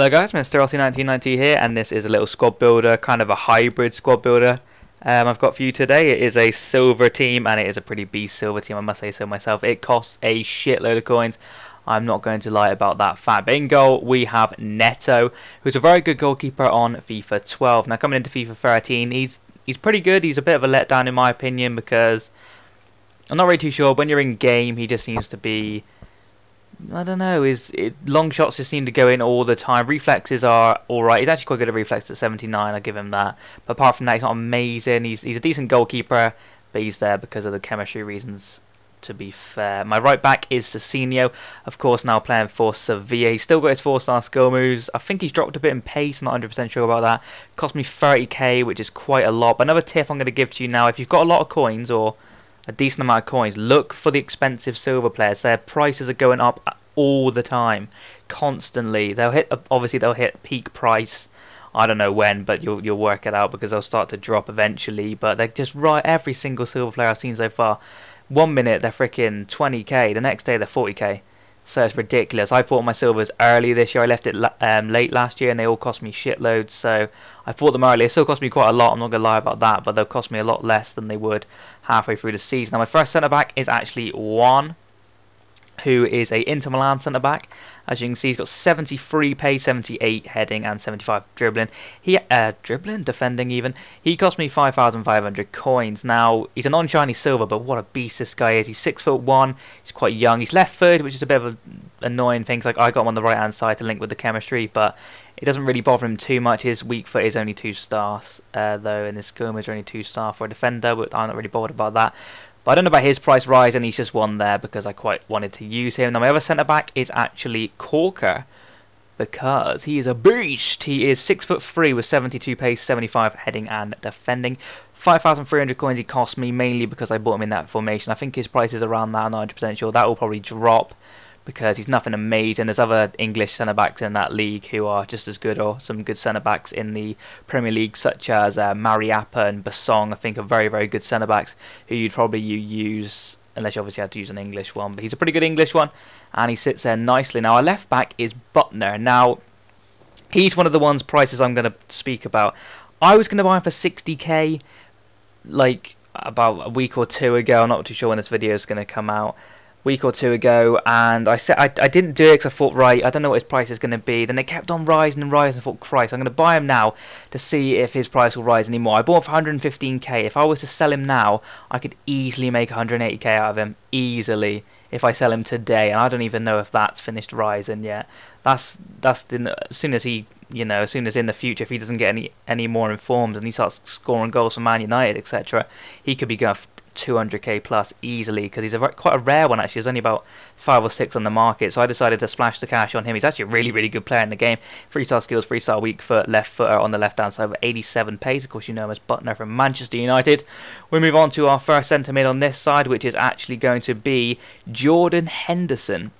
Hello guys, Mr. Rossi1990 here, and this is a little squad builder, kind of a hybrid squad builder um, I've got for you today. It is a silver team, and it is a pretty beast silver team, I must say so myself. It costs a shitload of coins. I'm not going to lie about that fact. But in goal, we have Neto, who's a very good goalkeeper on FIFA 12. Now, coming into FIFA 13, he's he's pretty good. He's a bit of a letdown, in my opinion, because I'm not really too sure. When you're in game, he just seems to be I don't know. Is it, long shots just seem to go in all the time. Reflexes are all right. He's actually quite good at reflexes at 79. I give him that. But apart from that, he's not amazing. He's he's a decent goalkeeper, but he's there because of the chemistry reasons. To be fair, my right back is Cicinho, of course, now playing for Sevilla. He's still got his four-star skill moves. I think he's dropped a bit in pace. I'm not 100% sure about that. Cost me 30k, which is quite a lot. But another tip I'm going to give to you now: if you've got a lot of coins or a decent amount of coins. Look for the expensive silver players. Their prices are going up all the time, constantly. They'll hit obviously they'll hit peak price. I don't know when, but you'll you'll work it out because they'll start to drop eventually. But they're just right. Every single silver player I've seen so far, one minute they're freaking 20k, the next day they're 40k. So it's ridiculous. I bought my silvers early this year. I left it um, late last year, and they all cost me shitloads. So I bought them early. It still cost me quite a lot. I'm not gonna lie about that, but they'll cost me a lot less than they would halfway through the season. Now my first centre back is actually Juan who is a Inter Milan centre back. As you can see, he's got 73 pace, 78 heading, and 75 dribbling. He uh, dribbling, defending even. He cost me 5,500 coins. Now he's a non-shiny silver, but what a beast this guy is. He's six foot one. He's quite young. He's left foot, which is a bit of an annoying thing. Like I got him on the right hand side to link with the chemistry, but it doesn't really bother him too much. His weak foot is only two stars, uh, though, and his skill is only two star for a defender. But I'm not really bothered about that. But I don't know about his price rise, and he's just one there because I quite wanted to use him. Now my other centre back is actually Corker because he is a beast. He is six foot three with 72 pace, 75 heading and defending. 5,300 coins he cost me mainly because I bought him in that formation. I think his price is around that. 90% sure that will probably drop because he's nothing amazing. There's other English centre backs in that league who are just as good, or some good centre backs in the Premier League, such as uh, Mariappa and Bassong. I think are very very good centre backs who you'd probably you use unless you obviously had to use an English one. But he's a pretty good English one, and he sits there nicely. Now our left back is Büttner. Now he's one of the ones prices I'm going to speak about. I was going to buy him for 60k, like about a week or two ago. I'm not too sure when this video is going to come out week or two ago, and I said I, I didn't do it because I thought, right, I don't know what his price is going to be. Then they kept on rising and rising. I thought, Christ, I'm going to buy him now to see if his price will rise anymore. I bought him for 115k. If I was to sell him now, I could easily make 180k out of him, easily, if I sell him today. And I don't even know if that's finished rising yet. That's that's in, as soon as he, you know, as soon as in the future, if he doesn't get any any more informed and he starts scoring goals for Man United, etc., he could be going for 200k plus easily because he's a quite a rare one actually. There's only about five or six on the market, so I decided to splash the cash on him. He's actually a really really good player in the game. Three star skills, three star weak foot, left footer on the left hand side with 87 pace. Of course, you know him as Büttner from Manchester United. We move on to our first centre mid on this side, which is actually going to be Jordan Henderson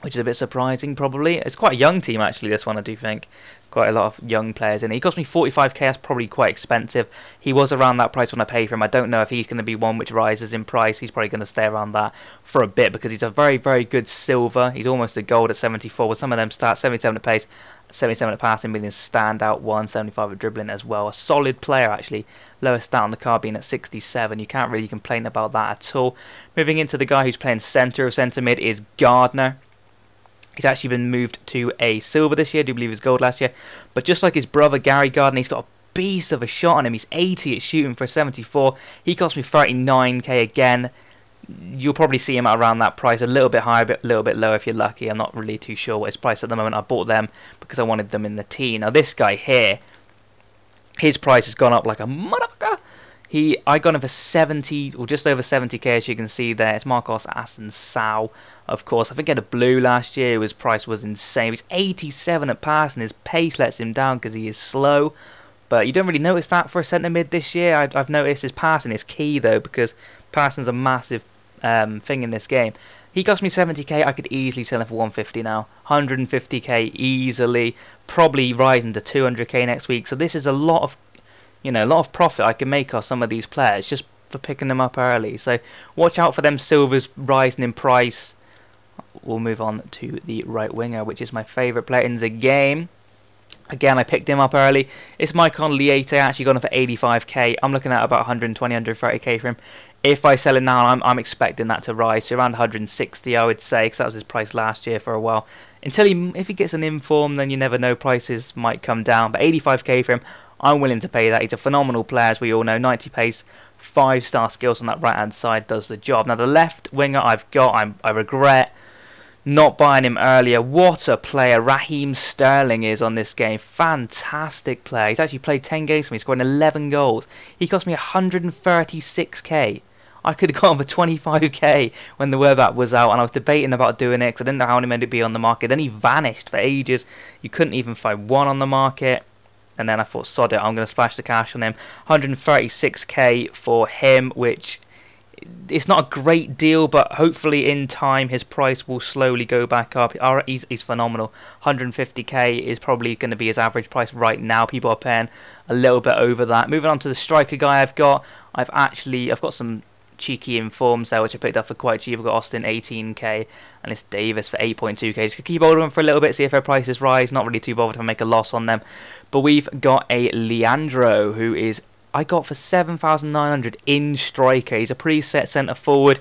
which is a bit surprising probably. It's quite a young team actually, this one I do think quite a lot of young players in it. He cost me 45k, that's probably quite expensive. He was around that price when I paid for him. I don't know if he's going to be one which rises in price. He's probably going to stay around that for a bit because he's a very, very good silver. He's almost a gold at 74 with some of them stats, 77 at pace, 77 at passing being his standout one, 75 at dribbling as well. A solid player actually. Lowest stat on the card being at 67. You can't really complain about that at all. Moving into the guy who's playing centre of centre mid is Gardner. He's actually been moved to a silver this year. I do believe his gold last year. But just like his brother Gary Gardner, he's got a beast of a shot on him. He's 80 at shooting for 74. He cost me 39k again. You'll probably see him at around that price, a little bit higher, a little bit lower if you're lucky. I'm not really too sure what his price at the moment. I bought them because I wanted them in the T. Now this guy here, his price has gone up like a motherfucker. He, I got him for 70, or just over 70k, as you can see there. It's Marcos Assunção, of course. I think he had a blue last year. His price was insane. He's 87 at pass, and his pace lets him down because he is slow. But you don't really notice that for a centre mid this year. I, have noticed his passing is key, though, because passing's a massive um, thing in this game. He cost me 70k. I could easily sell him for 150 now. 150k easily. Probably rising to 200k next week. So this is a lot of you know, a lot of profit I can make off some of these players just for picking them up early. So watch out for them silvers rising in price. we'll move on to the right winger, which is my favourite player in the game. Again, I picked him up early. It's Maicon Leite. Actually him for 85k. I'm looking at about 120, 130k for him. If I sell him now, I'm, I'm expecting that to rise to around 160, I would say, because that was his price last year for a while. Until he, if he gets an inform, then you never know. Prices might come down. But 85k for him, I'm willing to pay that. He's a phenomenal player, as we all know. 90 pace, five star skills on that right hand side does the job. Now the left winger I've got, I'm, I regret not buying him earlier. What a player Raheem Sterling is on this game. Fantastic player. He's actually played 10 games for me, scoring 11 goals. He cost me 136k. I could have gone for 25k when the web app was out, and I was debating about doing it because I didn't know how many men would be on the market. Then he vanished for ages. You couldn't even find one on the market. And then I thought, sod it, I'm going to splash the cash on him. 136k for him, which it's not a great deal, but hopefully in time his price will slowly go back up. He's, he's phenomenal. 150k is probably going to be his average price right now. People are paying a little bit over that. Moving on to the striker guy I've got. I've actually I've got some cheeky informs there which I picked up for quite cheap. I've got Austin 18k and it's Davis for 8.2k. Just keep hold of them for a little bit, see if their prices rise. Not really too bothered if I make a loss on them. But we've got a Leandro who is I got for 7,900 in striker. He's a preset centre forward.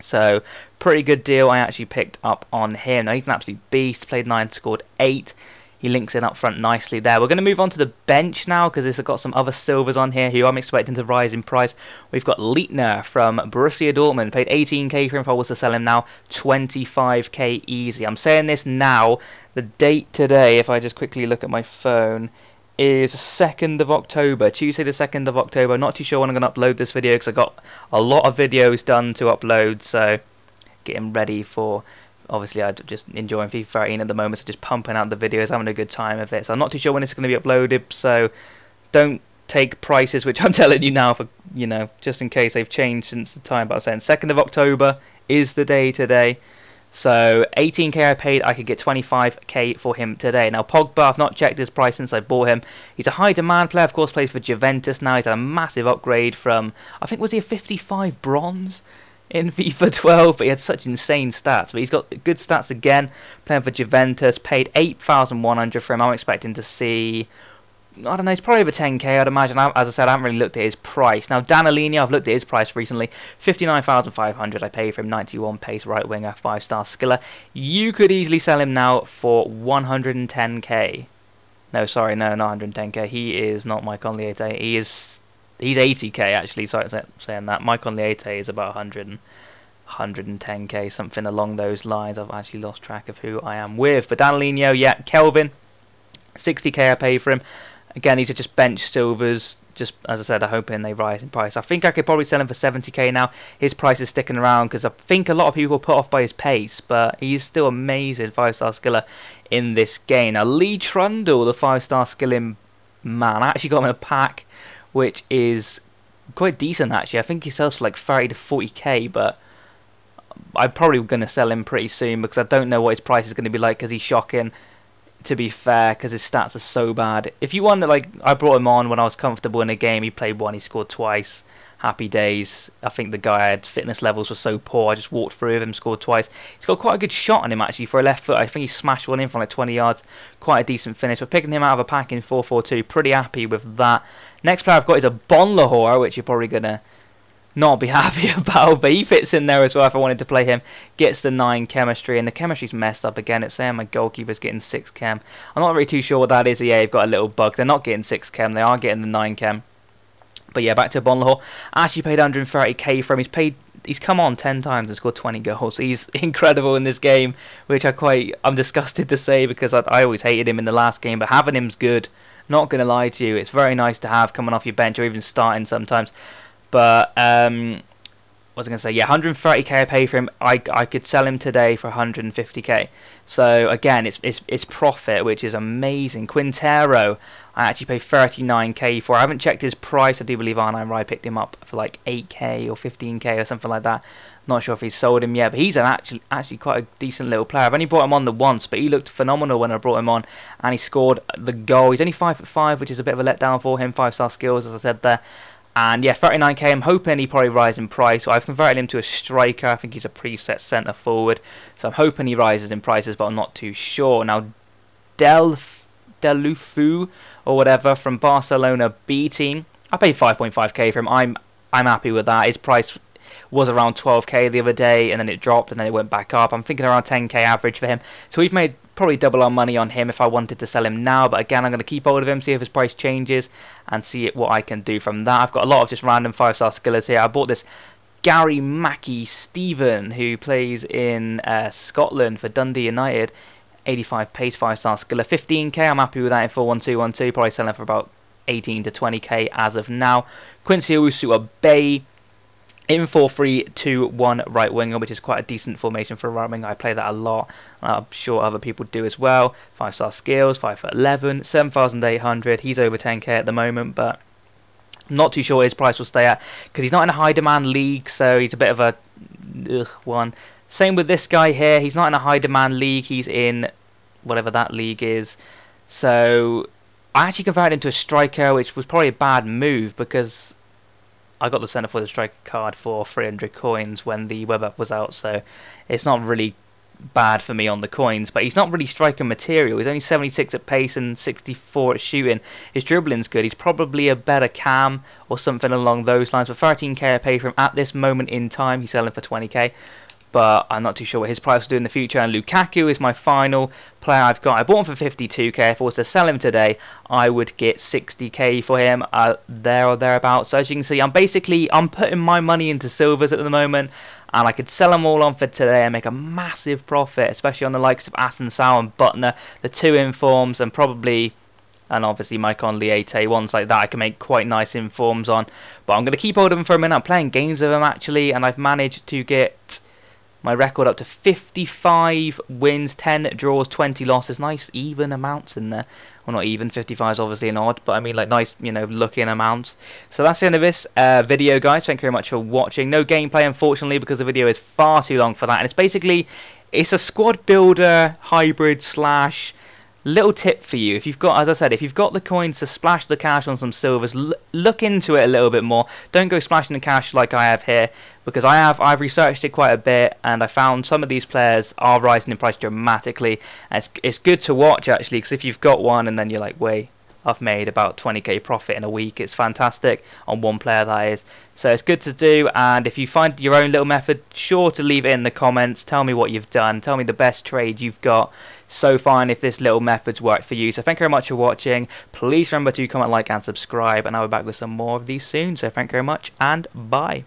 So, pretty good deal I actually picked up on him. Now, he's an absolute beast. Played 9, scored 8. He links in up front nicely there. We're going to move on to the bench now because this has got some other silvers on here who I'm expecting to rise in price. We've got Leitner from Borussia Dortmund. Paid 18k for him if I was to sell him now. 25k easy. I'm saying this now. The date today, if I just quickly look at my phone, is 2nd of October, Tuesday the 2nd of October. Not too sure when I'm going to upload this video because i got a lot of videos done to upload, so getting ready for, obviously I'm just enjoying FIFA 13 at the moment, so just pumping out the videos, having a good time of it. So I'm not too sure when it's going to be uploaded, so don't take prices which I'm telling you now for, you know, just in case they've changed since the time, but I'm saying 2nd of October is the day today. So 18k I paid, I could get 25k for him today. Now Pogba, I've not checked his price since I bought him. He's a high demand player, of course, plays for Juventus now. He's had a massive upgrade from, I think, was he a 55 bronze? In FIFA 12, but he had such insane stats. But he's got good stats again, playing for Juventus. Paid 8,100 for him. I'm expecting to see I don't know, it's probably over 10k, I'd imagine. As I said, I haven't really looked at his price. Now, Dan Alini, I've looked at his price recently. 59,500 I paid for him, 91 pace right winger, 5 star skiller. You could easily sell him now for 110k. No, sorry, no, not 110k. He is not Maicon Leite. He is, he's 80k actually, sorry saying that. Maicon Leite is about 100 110k, something along those lines. I've actually lost track of who I am with. But Dan Alini, yeah, Kelvin, 60k I paid for him. Again, these are just bench silvers. Just as I said, I'm hoping they rise in price. I think I could probably sell him for 70k now. His price is sticking around because I think a lot of people are put off by his pace, but he's still amazing five-star skiller in this game. Now, Lee Trundle, the five-star skilling man, I actually got him in a pack, which is quite decent actually. I think he sells for like 30 to 40k, but I'm probably going to sell him pretty soon because I don't know what his price is going to be like because he's shocking to be fair, because his stats are so bad. If you want, like, I brought him on when I was comfortable in a game. He played one, he scored twice. Happy days. I think the guy had fitness levels were so poor. I just walked through with him, scored twice. He's got quite a good shot on him actually for a left foot. I think he smashed one in from like 20 yards. Quite a decent finish. We're picking him out of a pack in 4-4-2. Pretty happy with that. Next player I've got is Agbonlahor, which you're probably gonna not be happy about, but he fits in there as well if I wanted to play him. Gets the 9 chemistry, and the chemistry's messed up again. It's saying my goalkeeper's getting 6 chem. I'm not really too sure what that is. Yeah, you've got a little bug. They're not getting 6 chem, they are getting the 9 chem. But yeah, back to Bonlahor. Actually paid 130k for him. He's paid he's come on 10 times and scored 20 goals. He's incredible in this game, which I quite I'm disgusted to say because I, I always hated him in the last game, but having him's good. Not going to lie to you, it's very nice to have coming off your bench or even starting sometimes. But um, what was I going to say? Yeah, 130k I pay for him. I, I could sell him today for 150k. So again, it's, it's it's profit, which is amazing. Quintero, I actually paid 39k for. I haven't checked his price. I do believe Arnhem Rye picked him up for like 8k or 15k or something like that. Not sure if he's sold him yet, but he's an actually actually quite a decent little player. I've only brought him on the once, but he looked phenomenal when I brought him on, and he scored the goal. He's only five foot five, which is a bit of a letdown for him. Five star skills, as I said there. And yeah, 39k, I'm hoping he probably rises in price. So I've converted him to a striker. I think he's a preset centre forward. So I'm hoping he rises in prices, but I'm not too sure. Now, Del Deulofeu or whatever from Barcelona B team. I paid 5.5k for him. I'm I'm happy with that. His price was around 12k the other day, and then it dropped, and then it went back up. I'm thinking around 10k average for him. So we've made probably double our money on him if I wanted to sell him now. But again, I'm going to keep hold of him, see if his price changes, and see what I can do from that. I've got a lot of just random five-star skillers here. I bought this Gary Mackay-Steven, who plays in uh, Scotland for Dundee United. 85 pace, 5 star skiller. 15k, I'm happy with that in 41212. Probably selling for about 18 to 20k as of now. Quincy Owusu Bay in 4 3 2 1 right winger, which is quite a decent formation for a right winger. I play that a lot. I'm sure other people do as well. 5 star skills, 5 foot 11, 7,800. He's over 10k at the moment, but not too sure his price will stay at because he's not in a high demand league, so he's a bit of a ugh, one. Same with this guy here. He's not in a high demand league. He's in whatever that league is. So I actually converted into a striker, which was probably a bad move because I got the centre for the striker card for 300 coins when the web app was out. So it's not really bad for me on the coins, but he's not really striker material. He's only 76 at pace and 64 at shooting. His dribbling's good. He's probably a better cam or something along those lines. But 13k I pay for him at this moment in time. He's selling for 20k but I'm not too sure what his price will do in the future. And Lukaku is my final player I've got. I bought him for 52k. If I was to sell him today, I would get 60k for him, uh, there or thereabouts. So as you can see, I'm basically I'm putting my money into silvers at the moment, and I could sell them all on for today and make a massive profit, especially on the likes of Assunção and Büttner, the two informs, and probably and obviously Maicon Leite, ones like that I can make quite nice informs on. But I'm going to keep hold of them for a minute. I'm playing games with them actually, and I've managed to get my record up to 55 wins, 10 draws, 20 losses. Nice even amounts in there. Well, not even. 55 is obviously an odd, but I mean like nice, you know, looking amounts. So that's the end of this uh, video, guys. Thank you very much for watching. No gameplay, unfortunately, because the video is far too long for that. And it's basically, it's a squad builder hybrid slash little tip for you. If you've got as i said if you've got the coins to splash the cash on some silvers look into it a little bit more. Don't go splashing the cash like i have here because i have i've researched it quite a bit and i found some of these players are rising in price dramatically. And it's, it's good to watch actually because if you've got one and then you're like wait I've made about 20k profit in a week. It's fantastic on one player that is. So it's good to do. And if you find your own little method, sure to leave it in the comments. Tell me what you've done. Tell me the best trade you've got so far and if this little method's worked for you. So thank you very much for watching. Please remember to comment, like, and subscribe. And I'll be back with some more of these soon. So thank you very much and bye.